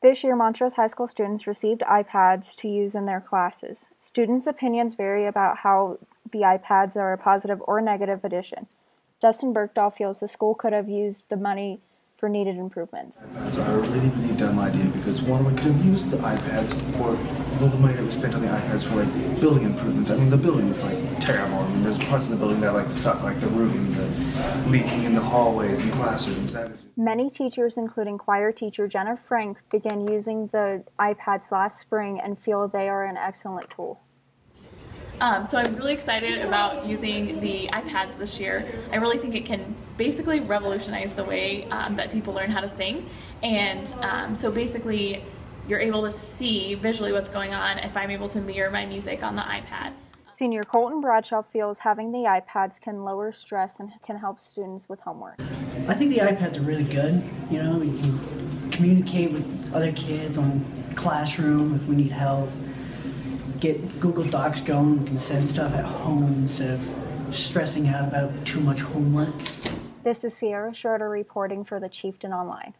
This year, Montrose High School students received iPads to use in their classes. Students' opinions vary about how the iPads are a positive or negative addition. Dustin Bergdahl feels the school could have used the money for needed improvements. iPads are a really, really dumb idea because one, we could have used the iPads for all the money that we spent on the iPads for like building improvements. I mean, the building is like terrible. I mean, there's parts of the building that like suck, like the roofing, the leaking in the hallways and classrooms. That is. Many teachers, including choir teacher Jenna Frank, began using the iPads last spring and feel they are an excellent tool. Um, so I'm really excited about using the iPads this year. I really think it can basically revolutionize the way um, that people learn how to sing. And um, so basically, you're able to see visually what's going on if I'm able to mirror my music on the iPad. Senior Colton Bradshaw feels having the iPads can lower stress and can help students with homework. I think the iPads are really good. You know, we can communicate with other kids on classroom if we need help get Google Docs going. We can send stuff at home instead of stressing out about too much homework. This is Sierra Schroeder reporting for the Chieftain Online.